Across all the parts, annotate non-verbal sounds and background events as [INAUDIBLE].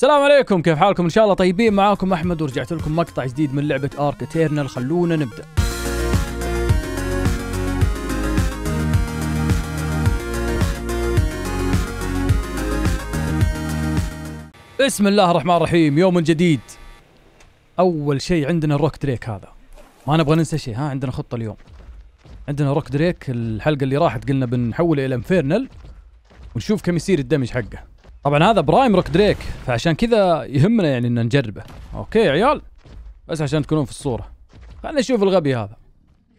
السلام عليكم كيف حالكم؟ إن شاء الله طيبين معاكم أحمد ورجعت لكم مقطع جديد من لعبة Ark Eternal خلونا نبدأ. بسم الله الرحمن الرحيم يوم جديد. أول شيء عندنا ال Rock Drake هذا. ما نبغى ننسى شيء ها؟ عندنا خطة اليوم. عندنا Rock Drake الحلقة اللي راحت قلنا بنحوله إلى infernal ونشوف كم يصير الدمج حقه. طبعا هذا Prime Rock Drake فعشان كذا يهمنا يعني إن نجربه. okay يا عيال؟ بس عشان تكونون في الصورة. خلينا نشوف الغبي هذا.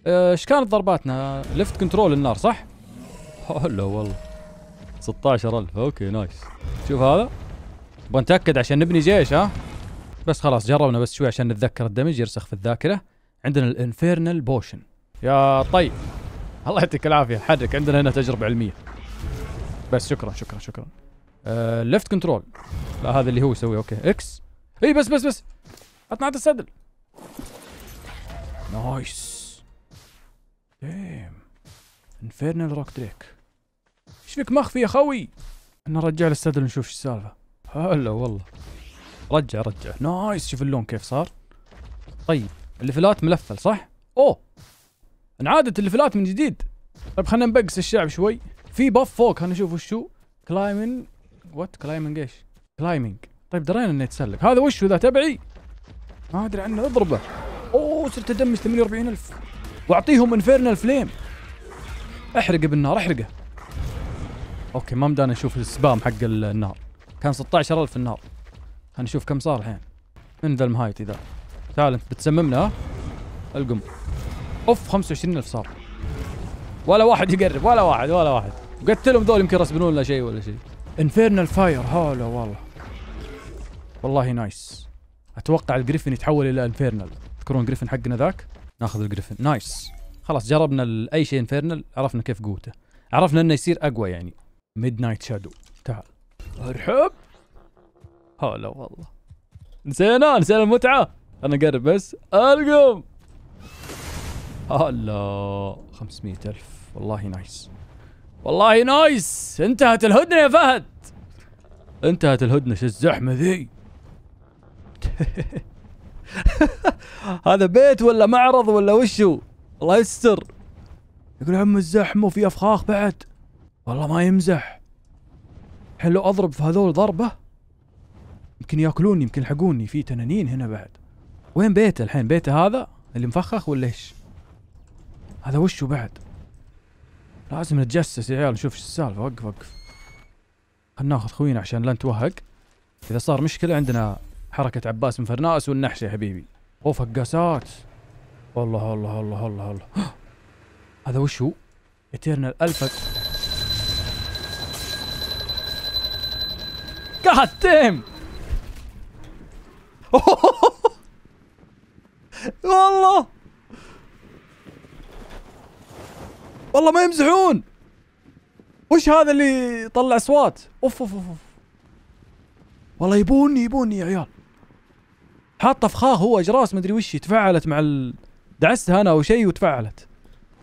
إيش كانت ضرباتنا؟ left control النار صح؟ هلا والله. 16000 okay nice. شوف هذا. نبغى نتأكد عشان نبني جيش ها؟ بس خلاص جربنا بس شوي عشان نتذكر الدمج يرسخ في الذاكرة. عندنا ال infernal potion يا طيب. الله يعطيك العافية. حرك عندنا هنا تجربة علمية. بس شكرا شكرا شكرا. left control لا هذا اللي هو يسويه. okay. X E بس بس بس. عطنا عطنا ال saddle. nice damn infernal Rock Drake إيش فيك مخفي يا خوي؟ أنا رجع ال saddle نشوف إيش السالفة. هلا والله. رجع رجع. nice شوف اللون كيف صار. طيب الليفلات ملفل صح؟ أوه. انعادت الليفلات من جديد. طيب خلينا نبقس الشعب شوي. في buff فوق خلينا نشوف وش هو climbing what climbing إيش? climbing طيب درينا انه يتسلق هذا وش ذا؟ تبعي. ما أدري عنه. اضربه أوه صرت أدمج 48000 وأعطيهم infernal flame أحرقه بالنار أحرقه. okay ما مدانا نشوف ال spam حق النار. كان 16000 النار. خلينا نشوف كم صار الحين. من ذا المهايتي ذا تعال انت بتسممنا؟ ها ألقم. أوف 25000 صار. ولا واحد يقرب ولا واحد ولا واحد. قتلهم ذول يمكن يرسبنون لنا شيء ولا شيء. infernal fire هلا والله. والله nice. أتوقع ال Griffin يتحول إلى infernal تذكرون Griffin حقنا ذاك؟ ناخذ ال Griffin. nice. خلاص جربنا أي شيء infernal عرفنا كيف قوته. عرفنا إنه يصير أقوى يعني. Midnight Shadow تعال. أرحب. هلا والله. نسينا نسينا المتعة. أنا قرب بس. ألقم. هلا. 500 ألف. والله nice. والله nice. انتهت الهدنة يا فهد. انتهت الهدنة شو الزحمة ذي؟ [LAUGHS] هذا بيت ولا معرض ولا وشو؟ الله يستر. يقول عم الزحمة وفي أفخاخ بعد. والله ما يمزح. الحين لو أضرب في هذول ضربة. يمكن يأكلوني يمكن يلحقوني. في تنانين هنا بعد. وين بيته الحين؟ بيته هذا اللي مفخخ ولا إيش؟ هذا وشو بعد؟ لازم نتجسس يا عيال نشوف إيش السالفة وقف وقف. خلنا ناخذ خوينا عشان لا نتوهق. إذا صار مشكلة عندنا حركة عباس بن فرناس والنحش يا حبيبي. أوه فقاسات. الله الله الله الله [GASPS] هذا وش هو؟ Eternal Alpha god damn والله! والله ما يمزحون. وش هذا اللي يطلع أصوات؟ أوف أوف أوف. والله يبوني يبوني يا عيال. حاط فخاخ هو إجراس مدري وش تفاعلت مع ال... دعستها أنا أو شيء وتفاعلت.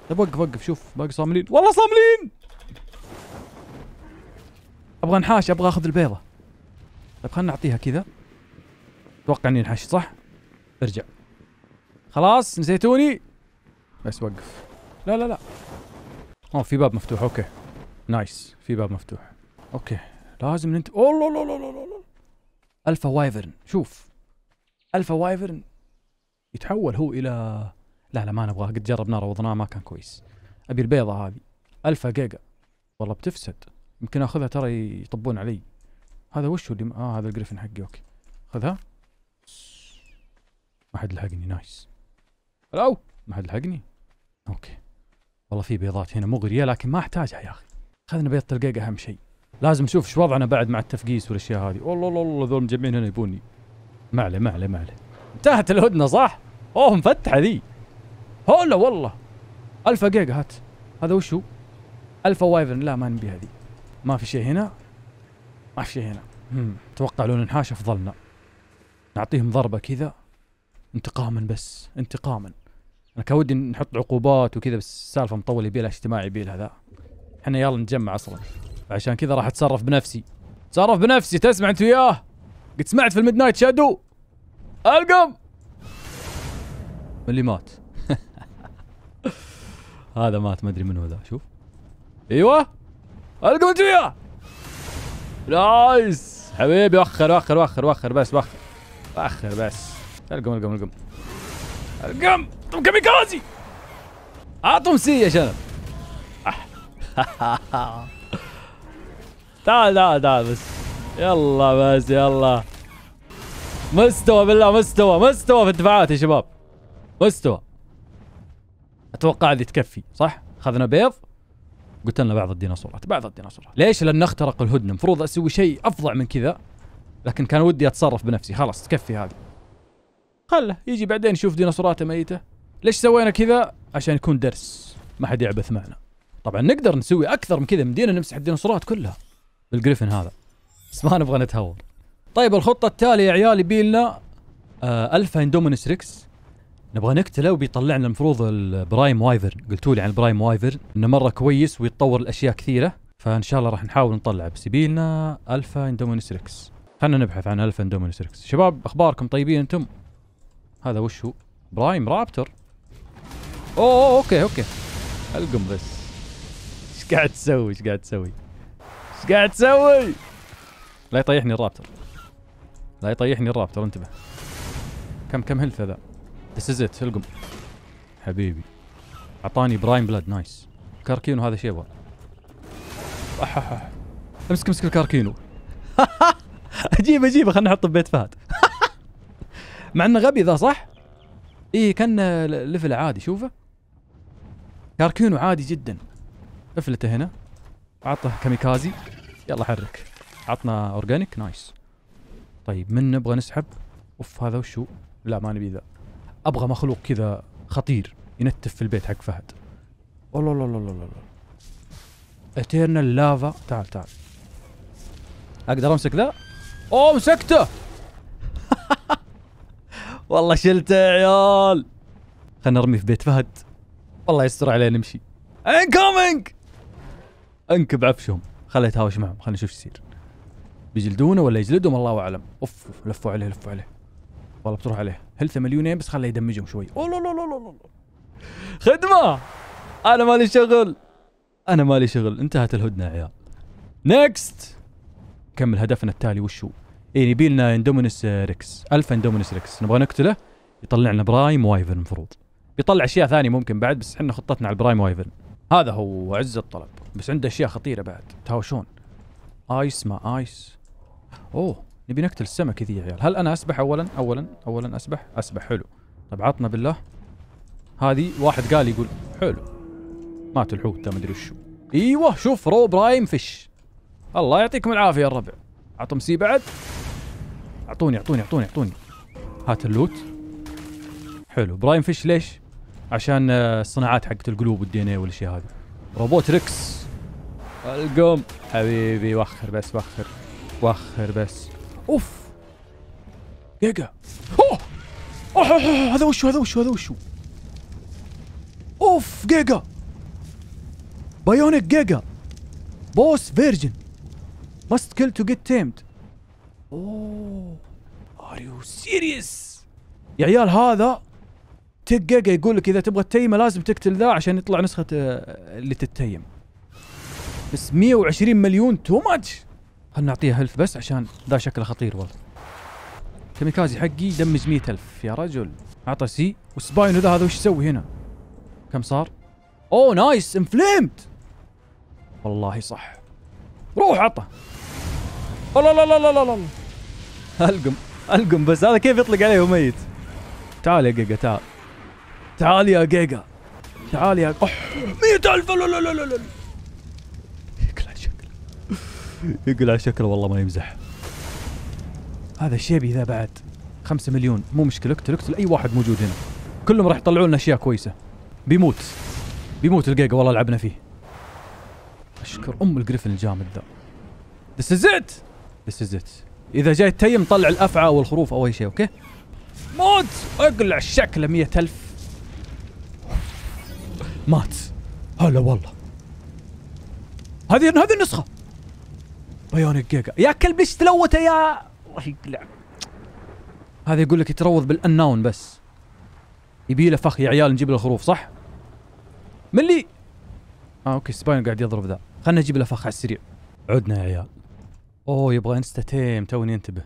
طيب وقف وقف شوف باقي صاملين. والله صاملين! أبغى انحاش أبغى أخذ البيضة. طيب خلنا نعطيها كذا. أتوقع إني انحش صح؟ ارجع. خلاص نسيتوني؟ بس وقف. لا لا لا. اوه في باب مفتوح أوكي. nice في باب مفتوح. okay. لازم ننت اوه لا لا لا لا Alpha Wyvern شوف. Alpha Wyvern يتحول هو إلى لا لا ما نبغاه قد جربناه روضناه ما كان كويس. أبي البيضة هذه. Alpha Giga. والله بتفسد. يمكن أخذها ترى يطبون علي. هذا وش اللي آه هذا ال Griffin حقي okay. خذها. ما حد لحقني nice. ألو! ما حد لحقني؟ okay. والله في بيضات هنا مغرية لكن ما أحتاجها يا أخي. خذنا بيضة القيقة أهم شيء. لازم نشوف إيش وضعنا بعد مع التفقيس والأشياء هذه. والله والله والله ذول مجمعين هنا يبوني. ما عليه ما عليه ما عليه انتهت الهدنة صح؟ أوه مفتحة ذي. هلا والله. Alpha Giga هات. هذا وش هو؟ Alpha Wyvern لا ما نبي هذه ما في شيء هنا؟ ما في شيء هنا. أتوقع لو ننحاش أفضلنا. نعطيهم ضربة كذا. انتقاما بس. انتقاما. أنا كان ودي نحط عقوبات وكذا بس السالفة مطول يبي لها اجتماع يبي لها ذا إحنا يلا نتجمع أصلا. عشان كذا راح أتصرف بنفسي. تصرف بنفسي تسمع أنت وياه؟ قد سمعت في ال Midnight Shadow؟ ألقم! من اللي مات. [LAUGHS] هذا مات ما أدري منو ذا شوف. أيوه؟ ألقم أنت وياه! nice! حبيبي وخر وخر وخر وخر بس وخر وخر بس. ألقم ألقم ألقم. القم! طب كاميكازي اعطهم C يا شنب. [LAUGHS] تعال تعال تعال بس. يلا بس يلا. مستوى بالله مستوى مستوى في الدفاعات يا شباب. مستوى. أتوقع هذه تكفي صح؟ أخذنا بيض. قتلنا بعض الديناصورات بعض الديناصورات. ليش؟ لأن اخترق الهدنة. المفروض أسوي شيء افظع من كذا. لكن كان ودي أتصرف بنفسي. خلاص تكفي هذه. خله يجي بعدين يشوف ديناصوراته ميتة. ليش سوينا كذا؟ عشان يكون درس. ما حد يعبث معنا. طبعا نقدر نسوي أكثر من كذا مدينا نمسح الديناصورات كلها. بال Griffin هذا. بس ما نبغى نتهور. طيب الخطة التالية يا عيال يبي لنا آه Alpha Indominus Rex. نبغى نقتله وبيطلع لنا المفروض ال Prime Wyvern. قلتوا لي عن ال Prime Wyvern إنه مرة كويس ويتطور الأشياء كثيرة. فان شاء الله راح نحاول نطلعه. بس يبي لنا Alpha Indominus Rex. خلينا نبحث عن Alpha Indominus Rex. شباب أخباركم طيبين أنتم؟ هذا وش هو؟ Prime Raptor. أوه, أوه okay okay. ألقم بس. إيش قاعد تسوي؟ إيش قاعد تسوي؟ إيش قاعد تسوي؟ لا يطيحني ال Raptor. لا يطيحني ال Raptor انتبه. كم كم health ذا this is it ألقم. حبيبي. أعطاني Prime Blood nice. Karkino هذا شيء أمسك أمسك ال Karkino. [LAUGHS] أجيب اجيبه خلينا نحطه ببيت فهد. [LAUGHS] مع إنه غبي ذا صح؟ إيه كان level عادي شوفه. Karkino عادي جدا. افلته هنا. عطه كاميكازي. يلا حرك. عطنا organic nice. طيب من نبغى نسحب؟ أوف هذا وشو لا ما نبي ذا أبغى مخلوق كذا خطير ينتف في البيت حق فهد. والله لا لا لا لا Eternal Lava تعال تعال. أقدر أمسك ذا؟ أوه مسكته! [LAUGHS] والله شلته يا عيال. خلنا نرمي في بيت فهد. والله يستر عليه نمشي. incoming انكب عفشهم. خله يتهاوش معهم. خلينا نشوف إيش يصير. بيجلدونه ولا يجلدهم؟ الله أعلم. أوف لفوا عليه لفوا عليه. والله بتروح عليه. health ه مليونين بس خله يدمجهم شوي. لا لا لا خدمة! أنا مالي شغل. أنا مالي شغل. انتهت الهدنة يا عيال. next كمل هدفنا التالي. وش هو اي يبي لنا Indominus Rex Alpha Indominus Rex نبغى نقتله يطلع لنا Prime Wyvern المفروض. بيطلع أشياء ثانية ممكن بعد بس إحنا خطتنا على ال Prime Wyvern. هذا هو عز الطلب بس عنده أشياء خطيرة بعد. تهاوشون آيس ما آيس. أوه نبي نقتل السمك ذي يا عيال. هل أنا أسبح اولا؟ اولا اولا أسبح. أسبح حلو. طب عطنا بالله. هذه واحد قال يقول حلو. مات الحوت ما أدري وشو. إيوه شوف رو برايم فيش. الله يعطيكم العافية يا الربع. اعطهم سي بعد. أعطوني أعطوني أعطوني أعطوني. هات اللوت. حلو. برايم فيش ليش؟ عشان الصناعات حقت القلوب وال DNA والأشياء هذه. Robot Rex. القم حبيبي وخر بس وخر وخر بس. أوف! جيجا. أوه! أوه هذا وشو هذا وشو هذا وشو؟ أوف! جيجا. Bionic Giga boss version must kill to get tamed. اوه are you serious يا عيال هذا جيجا يقول لك إذا تبغى تتيمه لازم تقتل ذا عشان يطلع نسخة آه، اللي تتيم. بس 120 مليون too much خلنا نعطيه health بس عشان ذا شكله خطير والله. كاميكازي حقي damage 100000 يا رجل. اعطى C و Spino ذا هذا وش يسوي هنا؟ كم صار؟ اوه nice inflamed والله صح. روح عطى لا لا لا لا لا. ألقم ألقم بس هذا كيف يطلق عليه وميت تعال يا جيجا تعال. تعال يا جيجا. تعال يا أح 100000 لا لا لا لا لا. يقلع شكله يقلع شكله والله ما يمزح. هذا ال HP ذا بعد خمسة مليون. مو مشكلة اقتل اقتل أي واحد موجود هنا. كلهم راح يطلعون لنا أشياء كويسة. بيموت. بيموت الجيجا والله لعبنا فيه. أشكر أم ال Griffin الجامد ذا. This is it! This is it. إذا جاي tame طلع الأفعى والخروف أو أي شيء okay؟ موت أقلع شكله مية ألف. مات. هلا والله. هذه هذه النسخة. Bionic Giga. يا كلب إيش تلوته يا الله يقلعك هذا يقول لك يتروض بالأناون بس. يبي له فخ يا عيال نجيب له خروف صح؟ من لي آه okay Spino قاعد يضرب ذا. خلنا نجيب له فخ على السريع. عدنا يا عيال. أوه يبغى insta tame توني انتبه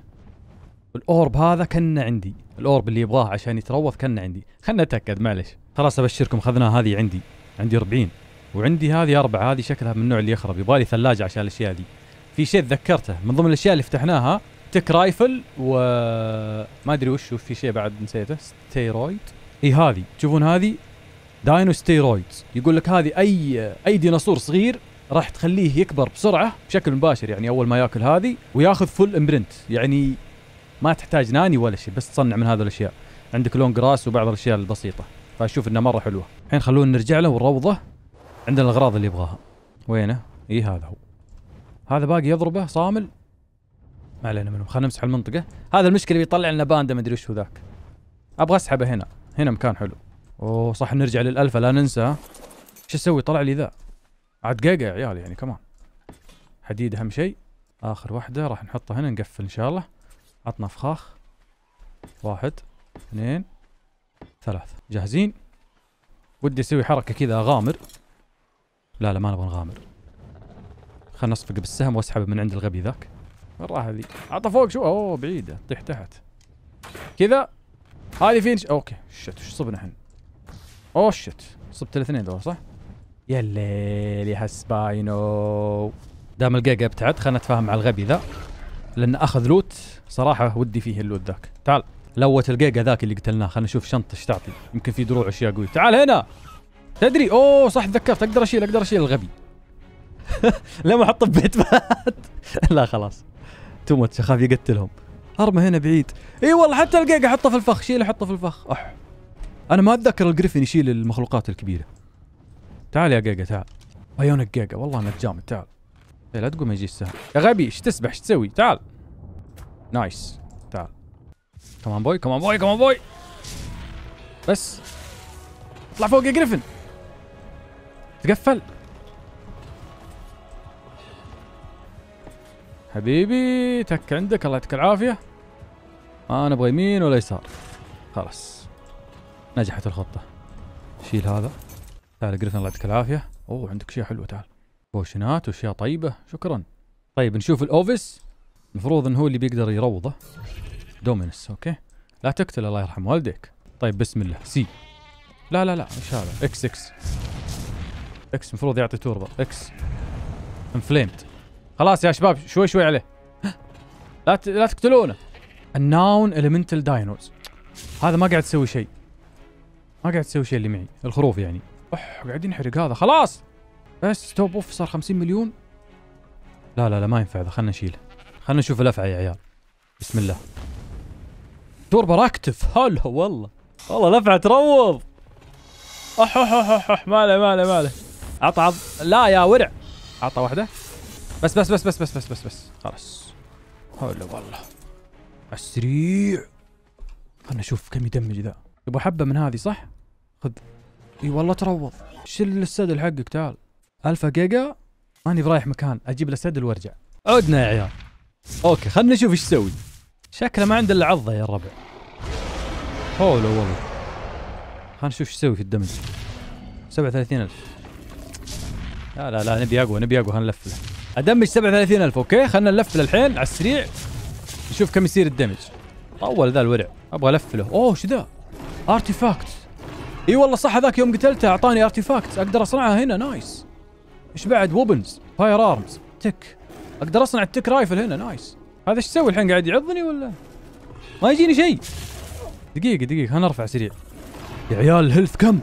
ال orb هذا كنا عندي. ال orb اللي يبغاه عشان يتروض كنا عندي. خلنا نتأكد معلش خلاص أبشركم خذناها هذه عندي. عندي 40 وعندي هذه أربعة. هذه شكلها من النوع اللي يخرب. يبغالي ثلاجة عشان الأشياء دي في شيء تذكرته. من ضمن الأشياء اللي فتحناها Tek Rifle و ما أدري وش في شيء بعد نسيته. ستيرويد. إي هذه. تشوفون هذه؟ Dino Steroids يقول لك هذه أي أي ديناصور صغير راح تخليه يكبر بسرعة بشكل مباشر يعني أول ما يأكل هذه وياخذ full imprint يعني ما تحتاج nanny ولا شيء بس تصنع من هذه الأشياء. عندك long grass وبعض الأشياء البسيطة. فأشوف انها مرة حلوة. الحين خلونا نرجع له ونروضه عندنا الأغراض اللي يبغاها. وينه؟ اي هذا هو. هذا باقي يضربه صامل. ما علينا منه خلينا نمسح المنطقة. هذا المشكلة بيطلع لنا باندا ما أدري وش هو ذاك. أبغى أسحبه هنا. هنا مكان حلو. أوه صح نرجع للالفا لا ننسى. إيش أسوي؟ طلع لي ذا. عاد دقيقه يا عيال يعني كمان حديد أهم شيء. آخر واحدة راح نحطها هنا نقفل إن شاء الله. عطنا فخاخ. واحد اثنين ثلاث. جاهزين؟ ودي أسوي حركة كذا أغامر. لا لا ما نبغى نغامر. خلنا نصفق بالسهم وأسحبه من عند الغبي ذاك. وين راح ذي عطى فوق شو؟ أوه بعيدة. طيح تحت. كذا. هذه فين؟ ش... أوكي. shit وش صبنا إحنا؟ أوه shit. صبت الاثنين ذول صح؟ يا الليل يا هسباينو دام الجيجا ابتعد خلنا نتفاهم مع الغبي ذا لأن أخذ loot صراحة ودي فيه ال loot ذاك. تعال loot الجيجا ذاك اللي قتلناه خلنا نشوف شنطة إيش تعطي. يمكن في دروع أشياء قوية. تعال هنا! تدري؟ أوه صح تذكرت. أقدر أشيل أقدر أشيل الغبي. [LAUGHS] لما أحطه ببيت بات [LAUGHS] لا خلاص. too much أخاف يقتلهم. أرمى هنا بعيد. إي والله حتى الجيجا احطه في الفخ. شيله حطه في الفخ. أح. أنا ما أتذكر الجريفن يشيل المخلوقات الكبيرة. تعال يا جيجا تعال. بايونك جيجا والله انك جامد تعال. إيه لا تقوم يجي السهم يا غبي إيش تسبح؟ إيش تسوي؟ تعال. nice. تعال. come on boy come on boy come on boy بس. اطلع فوق يا جريفن. تقفل. حبيبي تك عندك الله يعطيك العافية. ما نبغى يمين ولا يسار. خلاص. نجحت الخطة. شيل هذا. تعال جريفن الله يعطيك العافية. أوه عندك أشياء حلوة تعال. potion ات وأشياء طيبة شكرا. طيب نشوف الأوفيس. المفروض إنه هو اللي بيقدر يروضه. دومينس أوكي. لا تقتل الله يرحم والديك. طيب بسم الله. سي. لا لا لا إيش هذا؟ إكس إكس. إكس المفروض يعطي توربة. إكس. انفليمد خلاص يا شباب شوي شوي عليه. لا ت... لا تقتلونه. الناون اليمنتال داينوز هذا ما قاعد يسوي شيء. ما قاعد يسوي شيء اللي معي الخروف يعني. اح قاعد ينحرق هذا خلاص! بس توب أوف صار 50 مليون. لا لا لا ما ينفع ذا خلنا نشيله خلنا نشوف الأفعى يا عيال. بسم الله. توربه راكتف هلا والله. والله الأفعى تروض. اح اح اح اح ماله ماله ماله عطى. لا يا ورع. عطى واحدة. بس بس بس بس بس بس بس بس. خلاص. هلا والله. السريع. خلنا نشوف كم يدمج ذا. يبغى حبة من هذه صح؟ خذ. إي والله تروض. شيل ال saddle حقك تعال. الفا جيجا ماني برايح مكان. أجيب له saddle وارجع عدنا يا عيال. أوكي خلنا نشوف إيش يسوي. شكله ما عنده إلا عضة يا الربع حوله والله خلنا نشوف إيش يسوي في ال damage. 37000 لا لا لا نبي أقوى نبي أقوى خلنا ن level ه. أ damage 37000 أوكي؟ خلنا ن level ه الحين على السريع. نشوف كم يصير ال damage. طول ذا الورع. أبغى أ level ه. أوه شو ذا؟ artifact إي والله صح هذاك يوم قتلته أعطاني artifact أقدر أصنعها هنا nice. إيش بعد؟ weapons firearms tek أقدر أصنع ال tek rifle هنا nice. هذا إيش يسوي الحين؟ قاعد يعضني ولا؟ ما يجيني شيء. دقيقة دقيقة خلنا نرفع سريع. يا عيال ال health كم؟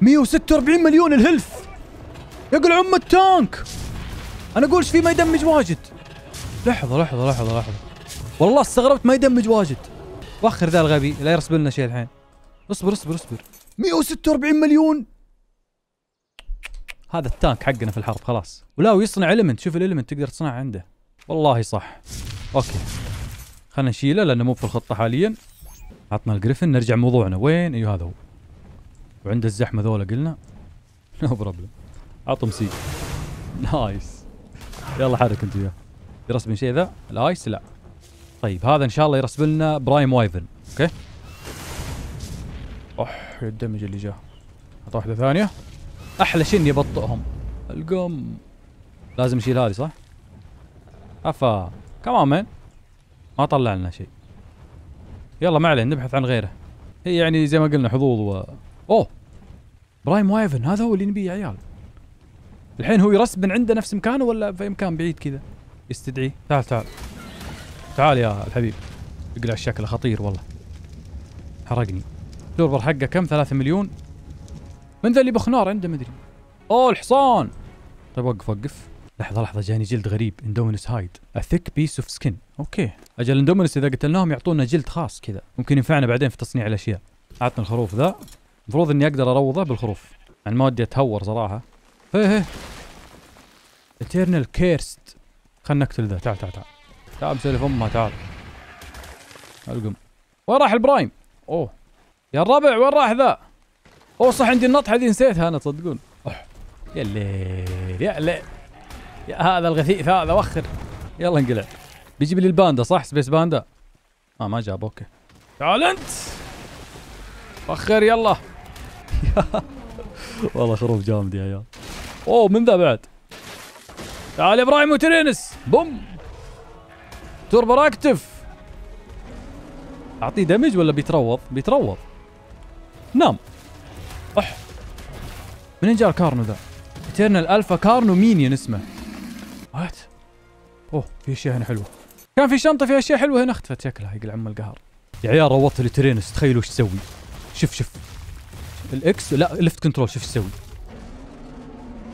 146 مليون ال health يقل عم ال tank. أنا أقول إيش في ما ي damage واجد. لحظة لحظة لحظة لحظة. والله استغربت ما ي damage واجد. وخر ذا الغبي لا ي respawn لنا شيء الحين. اصبر اصبر اصبر. 146 مليون. هذا ال tank حقنا في الحرب خلاص. ولا ويصنع element شوف ال element تقدر تصنع عنده. والله صح. أوكي. خلينا نشيله لأنه مو في الخطة حاليا. عطنا الجريفن نرجع موضوعنا. وين؟ أيوه هذا هو. وعند الزحمة ذولا قلنا. no problem عطهم C نايس يلا حرك أنت وياه. يرسم شيء ذا؟ الايس لا. طيب هذا إن شاء الله يرسب لنا برايم وايفن. أوكي؟ اح يا الدمج اللي جاه حط واحدة ثانية. أحلى شيء إني أبطئهم. القم. لازم نشيل هذه صح؟ افا كمان مان ما طلع لنا شيء. يلا ما عليه نبحث عن غيره. هي يعني زي ما قلنا حظوظ و أوه! prime wyvern هذا هو اللي نبيه يا عيال. الحين هو ي respawn من عنده نفس مكانه ولا في مكان بعيد كذا؟ يستدعيه. تعال تعال. تعال يا الحبيب. اقلع الشكل خطير والله. حرقني. ال server حقه كم؟ ثلاثة مليون. من ذا اللي بخنار عنده؟ مدري اوه الحصان طيب وقف وقف. لحظة لحظة جاني جلد غريب. indominus hide a thick piece of skin. أوكي. أجل اندومينس إذا قتلناهم يعطونا جلد خاص كذا. ممكن ينفعنا بعدين في تصنيع الأشياء. اعطنا الخروف ذا. المفروض إني أقدر أروضه بالخروف. يعني ما ودي أتهور صراحة. هيه هيه eternal cursed. خلنا نقتل ذا. تعال تعال تعال. تعال مسولف امها تعال. ألقم. وين راح ال prime؟ أوه. يا الربع وين راح ذا؟ اوه صح عندي النط هذه نسيتها أنا تصدقون. أوح. يا الليل يا الليل يا هذا الغثيث هذا وخر. يلا انقلع. بيجيب لي الباندا صح؟ space panda؟ آه ما جاب أوكي. تعال أنت. وخر يلا. [LAUGHS] والله خروف جامد يا عيال. أوه من ذا بعد؟ تعال إبراهيم وترينس. بوم. توربو أكتف. أعطيه دمج ولا بيتروض؟ بيتروض. نام أح. منين جاء الكارنو ذا؟ ايترنال الفا كارنو مينيون اسمه. what أوه في أشياء هنا حلوة. كان في شنطة فيها أشياء حلوة هنا. اختفت شكلها يقل عم القهر يا عيال روضت لترينس تخيلوا إيش تسوي. شوف شوف ال X لا left control شوف إيش تسوي.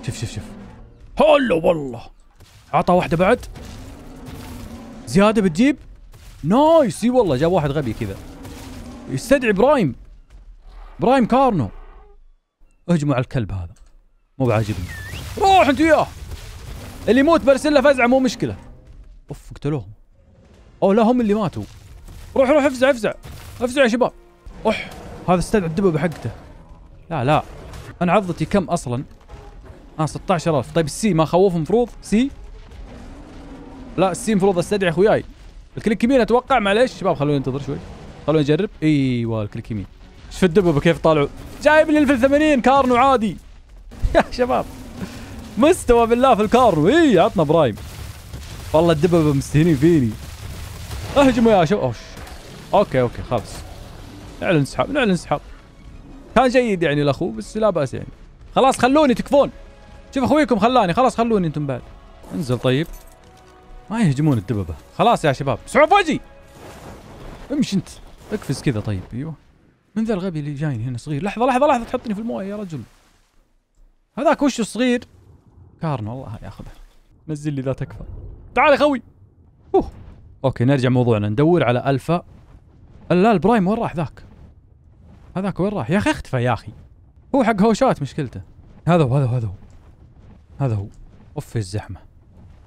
شوف شوف شوف هلا والله. عطى واحدة بعد. زيادة بتجيب. nice. إي والله جاب واحد غبي كذا. يستدعي prime prime carno. اهجموا على الكلب هذا. مو بعاجبني. روح انت وياه. اللي يموت برسل له فزعة مو مشكلة. أوف قتلوهم. اوه لا هم اللي ماتوا. روح روح افزع افزع. افزع يا شباب. أوح. هذا استدعى الدببه حقته لا لا. أنا عضتي كم أصلا؟ آه 16000 طيب السي ما خوف مفروض؟ سي؟ لا السي مفروض أستدعي أخوياي. ال click يمين أتوقع معليش. شباب خلوني انتظر شوي. خلوني أجرب. إيوه ال click يمين. شوف الدببه كيف طالعوا؟ جايب لي level 80 Carno عادي. [LAUGHS] يا شباب. مستوى بالله في ال Carno. إي عطنا Prime. والله الدببه مستهينين فيني. أهجموا يا شباب. okay okay خلاص. نعلن انسحاب نعلن انسحاب كان جيد يعني الأخو بس لا بأس يعني. خلاص خلوني تكفون. شوف أخويكم خلاني. خلاص خلوني أنتم بعد. انزل طيب. ما يهجمون الدببه خلاص يا شباب. اسمعوا فوجي امشي أنت. اقفز كذا طيب. أيوه. من ذا الغبي اللي جايني هنا صغير. لحظة لحظة لحظة تحطني في الموية يا رجل. هذاك وش الصغير؟ Carno والله ياخذه نزل لي ذا تكفى تعال يا خوي. أوه. okay نرجع موضوعنا. ندور على ألفا. لا ال Prime وين راح ذاك؟ هذاك وين راح؟ يا أخي اختفى يا أخي. هو حق هوشات مشكلته. هذا هو هذا هو هذا هو. هذا هو. أوف الزحمة.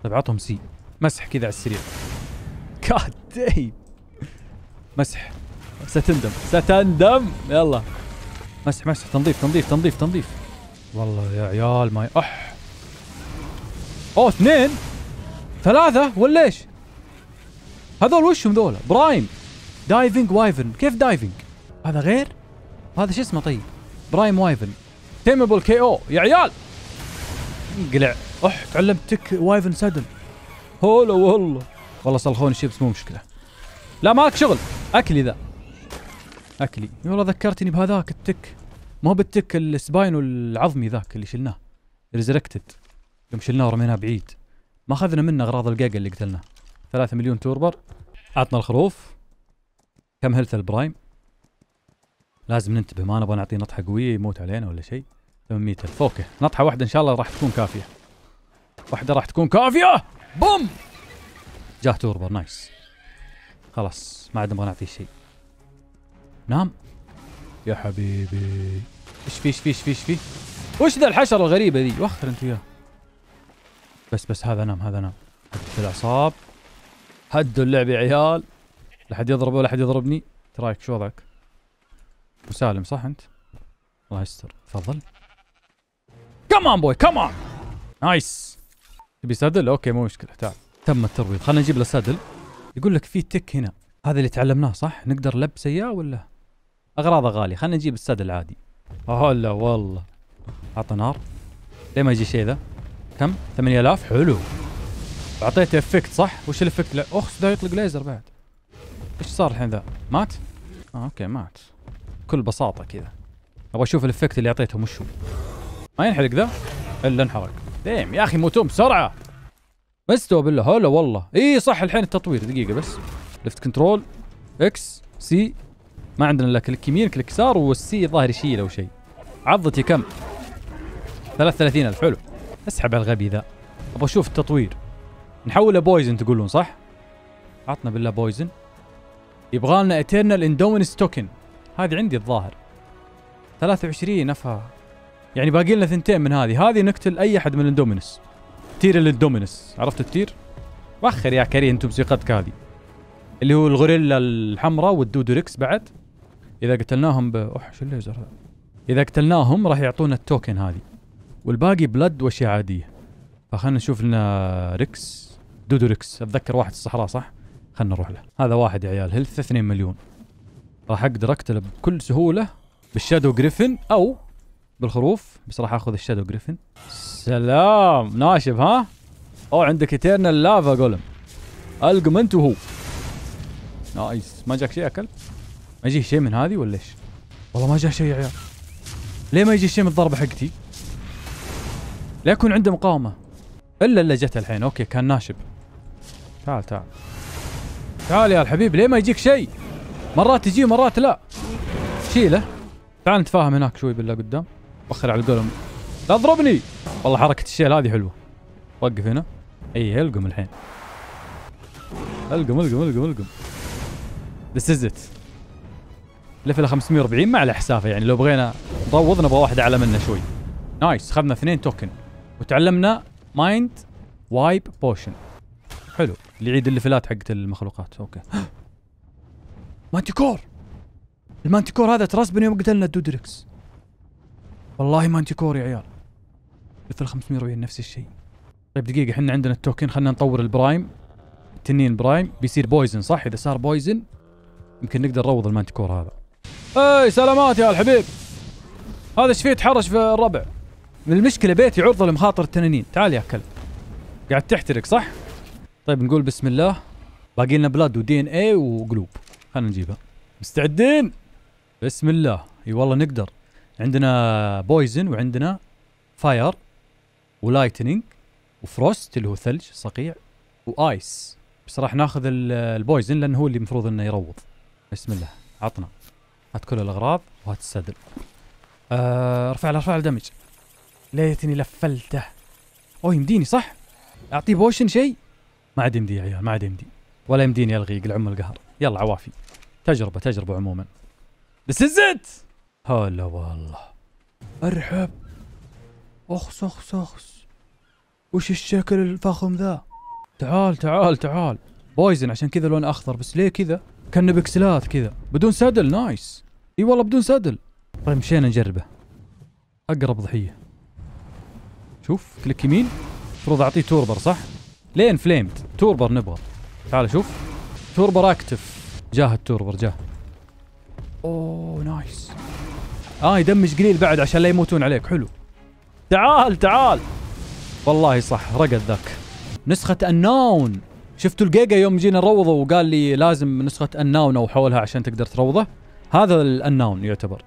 طيب عطهم C. مسح كذا على السريع كاد [LAUGHS] مسح. ستندم. ستندم. يلا. مسح مسح. تنظيف تنظيف تنظيف تنظيف. والله يا عيال ما أح. أوه اثنين. ثلاثة. ولا إيش؟ هذول وشهم ذولا؟ Prime. diving Wyvern. كيف diving؟ هذا غير؟ هذا شو اسمه طيب؟ برايم وايفن. تيمبل كي أو. يا عيال. انقلع. أح تعلمت تك وايفن سدن. هولا والله. والله صلخوني شيء بس مو مشكلة. لا مالك شغل. أكلي ذا. أكلي. والله ذكرتني بهذاك التك. ما بالتك السباين والعظمي ذاك اللي شلناه. ريزركتد يوم شلناه ورميناه بعيد. ما أخذنا منه أغراض الجاجا اللي قتلناه. 3 مليون توربر. عطنا الخروف. كم health ال Prime؟ لازم ننتبه ما نبغى نعطيه نطحة قوية يموت علينا ولا شيء. 800 الف okay نطحة واحدة إن شاء الله راح تكون كافية. واحدة راح تكون كافية! بوم! جاه torpor nice. خلاص ما عاد نبغى نعطيه شيء. نام يا حبيبي. إيش في إيش في إيش في إيش في؟ وش ذا الحشرة الغريبة ذي وخر انت وياه بس بس هذا نام هذا نام. هدوا الأعصاب. هدوا اللعب يا عيال. لا حد يضربه ولا حد يضربني. Trike شو وضعك؟ مسالم صح أنت؟ الله يستر. تفضل. come on boy come on nice تبي saddle okay مو مشكلة. تعال. تم الترويض. خلينا نجيب له saddle يقول لك في Tek هنا. هذا اللي تعلمناه صح؟ نقدر نلبسه اياه ولا؟ اغراضه غالية. خلينا نجيب ال saddle العادي. هلا والله. عطى نار. ليه ما يجي شيء ذا؟ كم؟ 8000 حلو. اعطيته effect صح؟ وش ال effect؟ لا ذا يطلق ليزر بعد. إيش صار الحين ذا؟ مات؟ آه okay مات. بكل بساطة كذا. أبغى أشوف ال effect اللي أعطيتهم وش هو؟ ما ينحرق ذا؟ إلا انحرق. damn يا أخي موتون بسرعة. استوى بالله هلا والله. إي صح الحين التطوير. دقيقة بس. left control X C ما عندنا إلا click يمين click يسار وال C الظاهر يشيل أو شيء. عضتي كم؟ 33000 حلو. اسحب على الغبي ذا. أبغى أشوف التطوير. نحوله poison تقولون صح؟ عطنا بالله poison. يبغى لنا Eternal Indominus token هذه عندي الظاهر. 23 افها يعني باقي لنا ثنتين من هذه. هذه نقتل أي أحد من ال Indominus tier ال Indominus عرفت ال tier؟ وخر يا كريم أنتم موسيقتك هذه. اللي هو الغوريلا الحمراء وال DodoRex بعد. إذا قتلناهم ب أوح شو الليزر هذا؟ إذا قتلناهم راح يعطونا ال token هذه. والباقي blood وأشياء عادية. فخلنا نشوف لنا Rex. Dodo Rex. أتذكر واحد الصحراء صح؟ خلنا نروح له. هذا واحد يا عيال. health 2 مليون. راح أقدر أقتله بكل سهولة بال Shadow Griffin أو بالخروف. بس راح آخذ ال Shadow Griffin. سلام. ناشف ها؟ أو عندك Eternal Lava Golem القم انت وهو nice. ما جاك شيء أكل؟ ما يجيه شيء من هذه ولا إيش؟ والله ما جاء شيء يا عيال. ليه ما يجي شيء من الضربة حقتي؟ لا يكون عنده مقاومة. إلا إلا جت الحين. okay كان ناشب. تعال تعال. تعال يا الحبيب ليه ما يجيك شيء؟ مرات يجي مرات لا. شيله. تعال نتفاهم هناك شوي بالله قدام. وخر على ال Golem لا تضربني. والله حركة الشيل هذه حلوة. وقف هنا. إي القم الحين. القم القم القم القم. this is it level 540 ما على حسافه يعني لو بغينا نروض نبغى واحد أعلى منه شوي. nice. خذنا اثنين token. وتعلمنا Mindwipe potion. حلو. اللي يعيد الليفلات حقت المخلوقات. okay. [GASPS] Manticore ال Manticore هذا ترسبن يوم قتلنا ال DodoRex والله Manticore يا عيال. مثل 540 نفس الشيء. طيب دقيقة. إحنا عندنا ال token. خلينا نطور ال Prime. تنين Prime. بيصير poison صح؟ إذا صار poison يمكن نقدر نروض ال Manticore هذا. أي سلامات يا الحبيب. هذا إيش فيه؟ يتحرش في الربع. المشكلة بيتي عرضة لمخاطر التنانين. تعال يا كلب قاعد تحترق صح؟ طيب نقول بسم الله. باقي لنا blood و DNA وقلوب. خلينا نجيبها. مستعدين؟ بسم الله. إي والله نقدر. عندنا poison وعندنا fire و lightning و frost اللي هو ثلج صقيع و ice. بس راح ناخذ ال poison لأنه هو اللي المفروض إنه يروض. بسم الله. عطنا. هات كل الأغراض وهات ال saddle. آه ارفع له ارفع له damage ليتني لفلته. أوه يمديني صح؟ أعطيه potion شيء ما عاد يمدي يا عيال ما عاد يمدي ولا يمديني الغي يقلع ام القهر. يلا عوافي. تجربة تجربة عموما. بس ات هلا والله. ارحب. أخس أخس أخس. وش الشكل الفخم ذا؟ تعال تعال تعال. poison عشان كذا لون أخضر بس ليه كذا؟ كأنه بكسلات كذا. بدون saddle nice. إي والله بدون saddle طيب مشينا نجربه. أقرب ضحية. شوف click يمين. المفروض أعطيه torpor صح؟ لين فليمد torpor نبغى. تعال شوف. torpor active جاه ال torpor جاه. أوه nice. آه يدمج قليل بعد عشان لا يموتون عليك. حلو. تعال تعال. والله صح رقد ذاك. نسخة الناون شفتوا الجيجا يوم جينا نروضه وقال لي لازم نسخة الناون أو حولها عشان تقدر تروضه؟ هذا الناون يعتبر.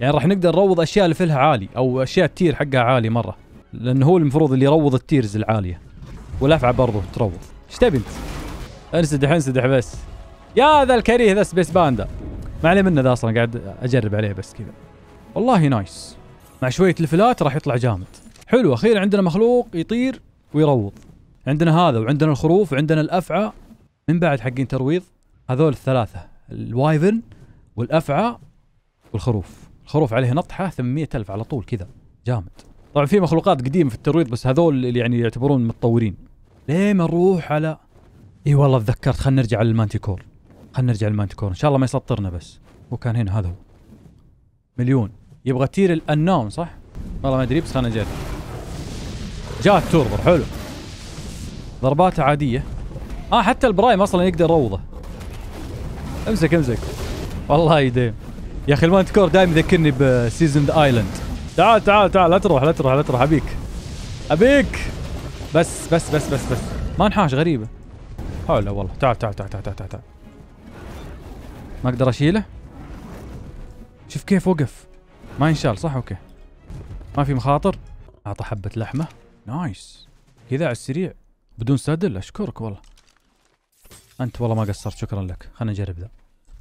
يعني راح نقدر نروض أشياء اللي عالي أو أشياء ال tier حقها عالي مرة. لأنه هو المفروض اللي يروض ال tiers العالية. والأفعى برضه تروض. إيش تبي أنت؟ انسدح انسدح بس. يا ذا الكريه ذا space panda. ما عليه منه ذا أصلا قاعد أجرب عليه بس كذا. والله nice. مع شوية ليفلات راح يطلع جامد. حلو أخيرا عندنا مخلوق يطير ويروض. عندنا هذا وعندنا الخروف وعندنا الأفعى. من بعد حقين ترويض هذول الثلاثة. ال wyvern والأفعى والخروف. الخروف عليه نطحة 800 ألف على طول كذا. جامد. طبعا في مخلوقات قديمة في الترويض بس هذول اللي يعني يعتبرون متطورين. ليه ما نروح على إي والله تذكرت خلينا نرجع لل manticore. خلينا نرجع لل manticore. إن شاء الله ما يسطرنا بس. هو كان هنا هذا هو. مليون. يبغى tier ال unknown صح؟ والله ما أدري بس خلينا نجرب. جاء ال torpor حلو. ضرباته عادية. آه حتى ال prime أصلا يقدر يروضه. امسك امسك. والله يديم. يا أخي ال manticore دائما يذكرني ب season island تعال تعال تعال لا تروح لا تروح لا تروح أبيك. أبيك. بس بس بس بس بس. ما انحاش غريبة. حول والله. تعال تعال تعال تعال تعال, تعال. ما أقدر أشيله؟ شوف كيف وقف. ما ينشال صح؟ okay. ما في مخاطر؟ أعطى حبة لحمة. nice. كذا على السريع. بدون saddle أشكرك والله. أنت والله ما قصرت شكرا لك. خلينا نجرب ذا.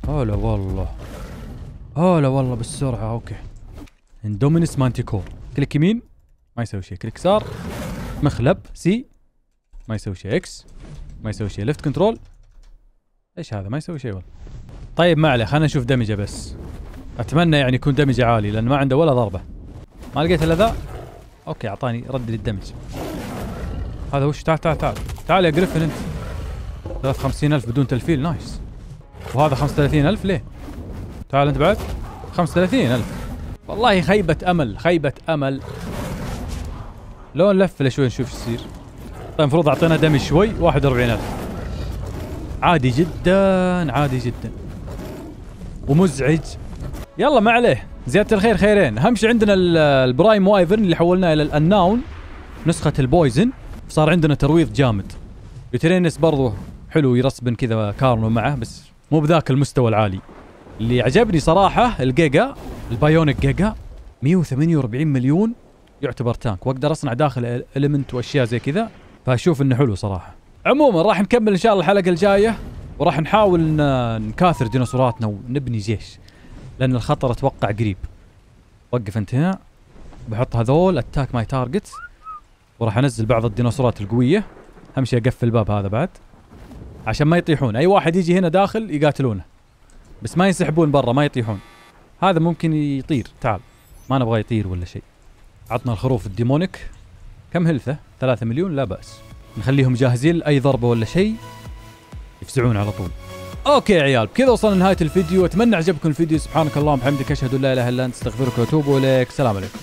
هلا والله. هلا والله بالسرعة okay. indominus manticore click يمين ما يسوي شيء. click يسار مخلب C ما يسوي شيء. X ما يسوي شيء. left control إيش هذا؟ ما يسوي شيء والله. طيب ما عليه خلينا نشوف damage ه بس. أتمنى يعني يكون damage ه عالي لأن ما عنده ولا ضربة. ما لقيت إلا ذا؟ okay أعطاني رد لل damage. هذا وش؟ تعال تعال تعال. تعال يا griffin أنت. 53 ألف بدون تلفيل. nice وهذا 35 ألف ليه؟ تعال أنت بعد. 35 ألف. والله خيبة أمل خيبة أمل. لو نلفله شوي نشوف إيش يصير. طيب المفروض أعطينا damage شوي. 41 ألف. عادي جدا عادي جدا. ومزعج. يلا ما عليه. زيادة الخير خيرين. أهم شيء عندنا ال prime wyvern اللي حولناه إلى الأناون نسخة ال poison. صار عندنا ترويض جامد. yutyrannus برضو حلو يرسبن كذا carno معه بس مو بذاك المستوى العالي. اللي عجبني صراحة ال giga ال bionic giga 148 مليون يعتبر tank. وأقدر أصنع داخل المنت وأشياء زي كذا فأشوف إنه حلو صراحة. عموما راح نكمل إن شاء الله الحلقة الجاية وراح نحاول نكاثر ديناصوراتنا ونبني جيش لأن الخطر أتوقع قريب. وقف انت هنا بحط هذول attack my target وراح أنزل بعض الديناصورات القوية. أهم شيء أقفل الباب هذا بعد. عشان ما يطيحون. أي واحد يجي هنا داخل يقاتلونه. بس ما ينسحبون برا ما يطيحون. هذا ممكن يطير. تعال. ما نبغى يطير ولا شيء. عطنا الخروف ال demonic. كم health ه؟ 3 مليون؟ لا بأس. نخليهم جاهزين لأي ضربة ولا شيء. يفزعون على طول. okay يا عيال. بكذا وصلنا لنهاية الفيديو. أتمنى عجبكم الفيديو. سبحانك اللهم وبحمدك. أشهد أن لا إله إلا أنت. أستغفرك وأتوب إليك. سلام عليكم.